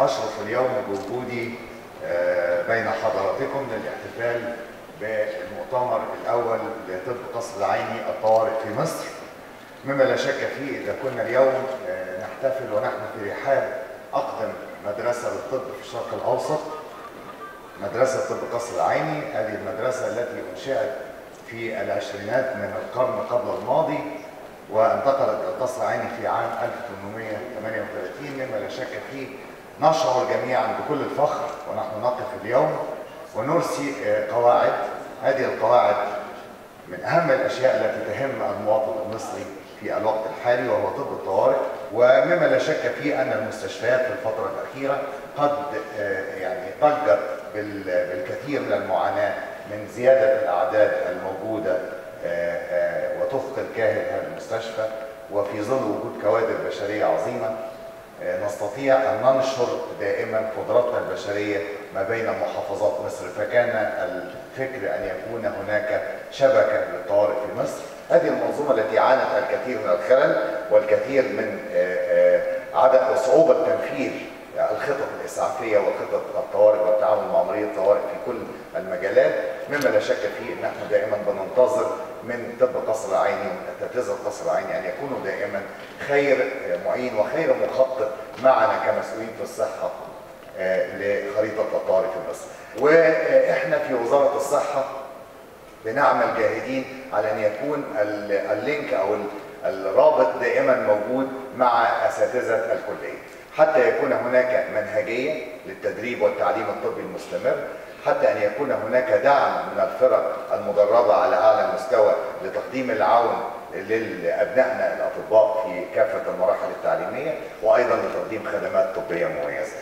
أشرف اليوم بوجودي آه، بين حضراتكم للاحتفال بالمؤتمر الأول لطب قصر العيني الطوارئ في مصر. مما لا شك فيه إذا كنا اليوم آه، نحتفل ونحن في رحاب أقدم مدرسة للطب في الشرق الأوسط مدرسة طب قصر العيني. هذه المدرسة التي أنشئت في العشرينات من القرن قبل الماضي وانتقلت إلى قصر العيني في عام 1838 مما لا شك فيه نشعر جميعا بكل الفخر ونحن نقف اليوم ونرسي آه، قواعد. هذه القواعد من أهم الأشياء التي تهم المواطن المصري في الوقت الحالي وهو طب الطوارئ. ومما لا شك فيه أن المستشفيات في الفترة الأخيرة قد آه، يعني ضجت بال- بالكثير من المعاناة من زيادة الأعداد الموجودة آه، وتثقل كاهل هذا المستشفى. وفي ظل وجود كوادر بشرية عظيمة نستطيع أن ننشر دائما قدراتنا البشرية ما بين محافظات مصر. فكان الفكر أن يكون هناك شبكة للطوارئ في مصر. هذه المنظومة التي عانت الكثير من الخلل والكثير من آه، آه، عدم صعوبة تنفيذ الخطط الإسعافية وخطط الطوارئ والتعامل مع مريض الطوارئ في كل المجالات. مما لا شك فيه إن إحنا دائما بننتظر من طب قصر العيني ومن اساتذه قصر العيني أن يكونوا دائما خير معين وخير مخطط معنا كمسؤولين في الصحة آه، لخريطة الطوارئ في مصر. وإحنا في وزارة الصحة بنعمل جاهدين على أن يكون ال- اللينك أو ال- الرابط دائما موجود مع أساتذة الكلية حتى يكون هناك منهجية للتدريب والتعليم الطبي المستمر حتى أن يكون هناك دعم من الفرق المدربة على مستوى لتقديم العون لابنائنا الأطباء في كافة المراحل التعليمية وأيضا لتقديم خدمات طبية مميزة.